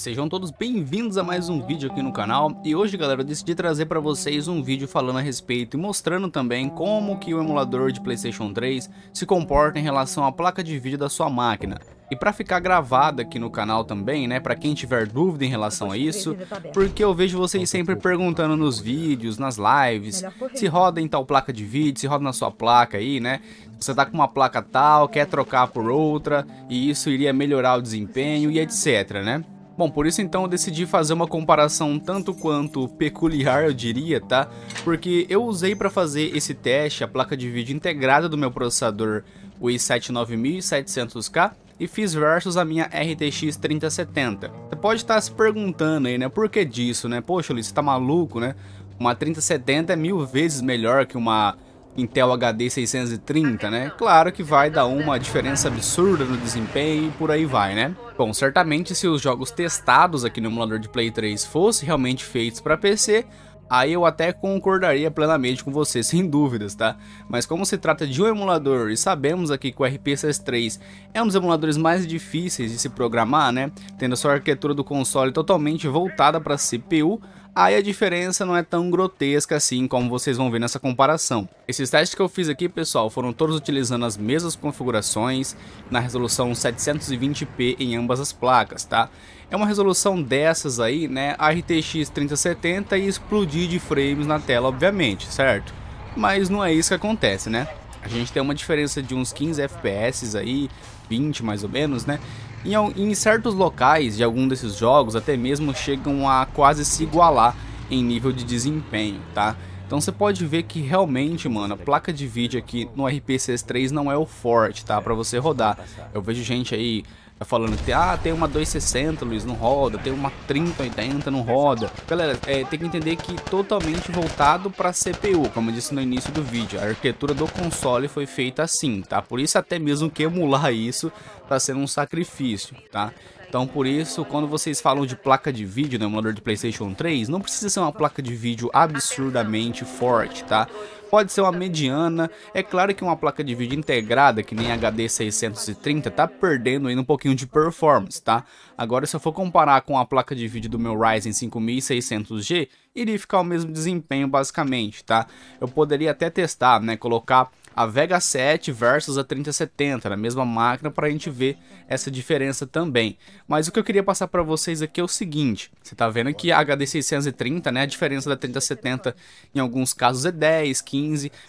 Sejam todos bem-vindos a mais um vídeo aqui no canal e hoje galera eu decidi trazer para vocês um vídeo falando a respeito e mostrando também como que o emulador de Playstation 3 se comporta em relação à placa de vídeo da sua máquina. E para ficar gravado aqui no canal também, né, para quem tiver dúvida em relação a isso, porque eu vejo vocês sempre perguntando nos vídeos, nas lives, se roda em tal placa de vídeo, se roda na sua placa aí, né, você tá com uma placa tal, quer trocar por outra, e isso iria melhorar o desempenho e etc, né. Bom, por isso então eu decidi fazer uma comparação tanto quanto peculiar, eu diria, tá? Porque eu usei para fazer esse teste a placa de vídeo integrada do meu processador, o i7 9700K, e fiz versus a minha RTX 3070. Você pode estar se perguntando aí, né, por que disso, né? Poxa, Luiz, você tá maluco, né? Uma 3070 é mil vezes melhor que uma Intel HD 630, né? Claro que vai dar uma diferença absurda no desempenho e por aí vai, né? Bom, certamente se os jogos testados aqui no emulador de Play 3 fossem realmente feitos para PC, aí eu até concordaria plenamente com você, sem dúvidas, tá? Mas como se trata de um emulador e sabemos aqui que o RPCS3 é um dos emuladores mais difíceis de se programar, né? Tendo a sua arquitetura do console totalmente voltada para CPU, aí a diferença não é tão grotesca assim como vocês vão ver nessa comparação. Esses testes que eu fiz aqui, pessoal, foram todos utilizando as mesmas configurações na resolução 720p em ambas as placas, tá? É uma resolução dessas aí, né, RTX 3070 e explodir de frames na tela, obviamente, certo? Mas não é isso que acontece, né? A gente tem uma diferença de uns 15 FPS aí, 20 mais ou menos, né? Em, em certos locais de algum desses jogos até mesmo chegam a quase se igualar em nível de desempenho, tá? Então você pode ver que realmente, mano, a placa de vídeo aqui no RPCS 3 não é o forte, tá? Pra você rodar. Eu vejo gente aí falando que ah, tem uma 260, Luiz, não roda, tem uma 3080, não roda. Galera, é, tem que entender que totalmente voltado para CPU, como eu disse no início do vídeo, a arquitetura do console foi feita assim, tá? Por isso até mesmo que emular isso tá sendo um sacrifício, tá? Então por isso, quando vocês falam de placa de vídeo no emulador de Playstation 3, não precisa ser uma placa de vídeo absurdamente forte, tá? Pode ser uma mediana, é claro que uma placa de vídeo integrada, que nem HD 630, tá perdendo ainda um pouquinho de performance, tá? Agora se eu for comparar com a placa de vídeo do meu Ryzen 5600G, iria ficar o mesmo desempenho basicamente, tá? Eu poderia até testar, né, colocar a Vega 7 versus a 3070 na mesma máquina para a gente ver essa diferença também. Mas o que eu queria passar para vocês aqui é o seguinte, você tá vendo que a HD 630, né, a diferença da 3070 em alguns casos é 10, 15,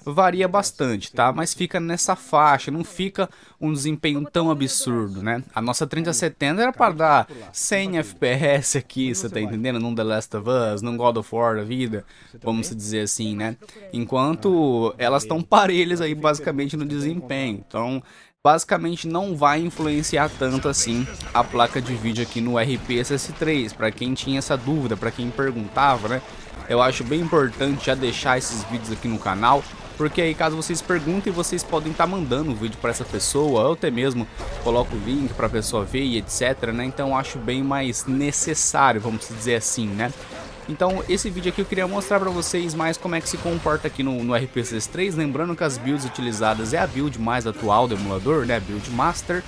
varia bastante, tá? Mas fica nessa faixa, não fica um desempenho tão absurdo, né? A nossa 3070 era para dar 100 FPS aqui, você tá entendendo? Num The Last of Us, num God of War da vida, vamos dizer assim, né? Enquanto elas estão parelhas aí basicamente no desempenho. Então, basicamente não vai influenciar tanto assim a placa de vídeo aqui no RPSS3. Para quem tinha essa dúvida, para quem perguntava, né? Eu acho bem importante já deixar esses vídeos aqui no canal, porque aí caso vocês perguntem, vocês podem estar tá mandando o vídeo para essa pessoa, ou até mesmo coloco o link para a pessoa ver e etc, né? Então acho bem mais necessário, vamos dizer assim, né? Então esse vídeo aqui eu queria mostrar para vocês mais como é que se comporta aqui no, no RPCs 3, lembrando que as builds utilizadas é a build mais atual do emulador, né, a build Master,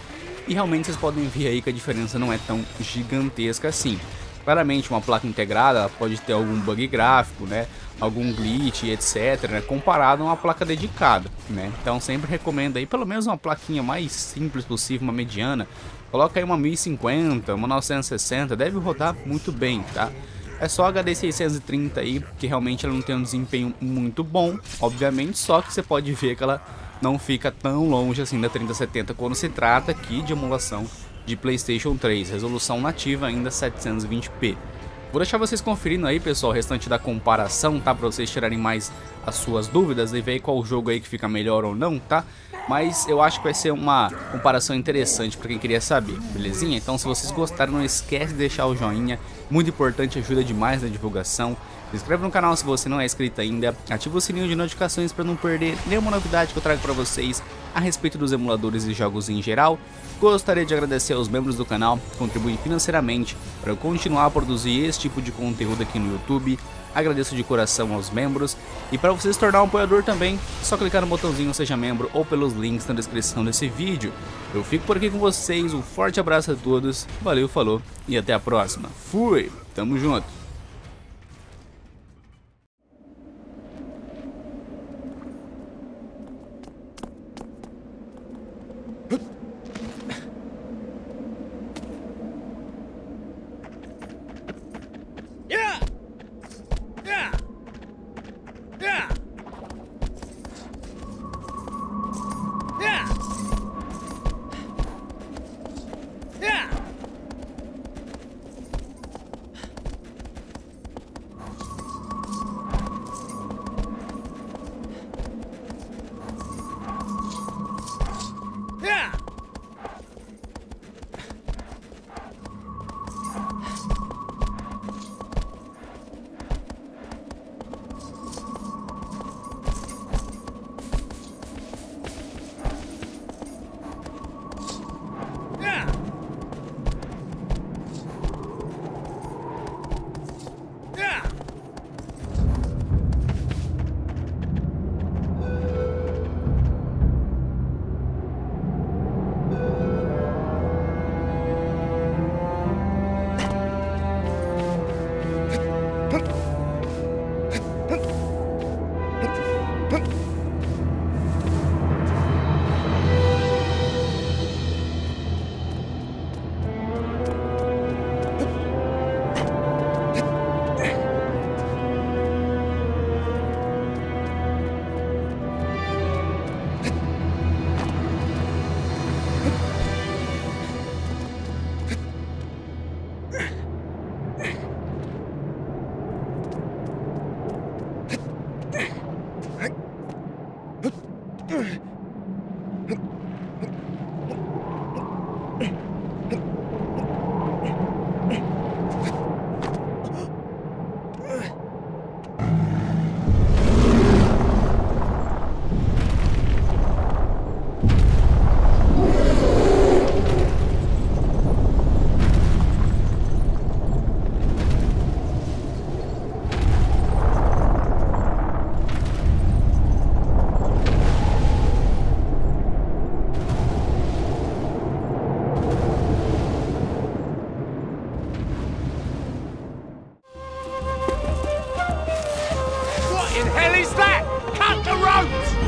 e realmente vocês podem ver aí que a diferença não é tão gigantesca assim. Claramente uma placa integrada pode ter algum bug gráfico, né, algum glitch, etc, né, comparado a uma placa dedicada, né. Então sempre recomendo aí pelo menos uma plaquinha mais simples possível, uma mediana. Coloca aí uma 1050, uma 960, deve rodar muito bem, tá? É só a HD 630 aí, que realmente ela não tem um desempenho muito bom, obviamente, só que você pode ver que ela não fica tão longe assim da 3070 quando se trata aqui de emulação de PlayStation 3, resolução nativa ainda 720p. Vou deixar vocês conferindo aí, pessoal, o restante da comparação, tá? Pra vocês tirarem mais as suas dúvidas e ver qual jogo aí que fica melhor ou não, tá? Mas eu acho que vai ser uma comparação interessante para quem queria saber, belezinha? Então se vocês gostaram, não esquece de deixar o joinha, muito importante, ajuda demais na divulgação. Se inscreve no canal se você não é inscrito ainda, ativa o sininho de notificações para não perder nenhuma novidade que eu trago para vocês a respeito dos emuladores e jogos em geral, gostaria de agradecer aos membros do canal que contribuem financeiramente para eu continuar a produzir esse tipo de conteúdo aqui no YouTube. Agradeço de coração aos membros e para você se tornar um apoiador também, é só clicar no botãozinho seja membro ou pelos links na descrição desse vídeo. Eu fico por aqui com vocês, um forte abraço a todos, valeu, falou e até a próxima. Fui, tamo junto. in hell is that? Cut the ropes!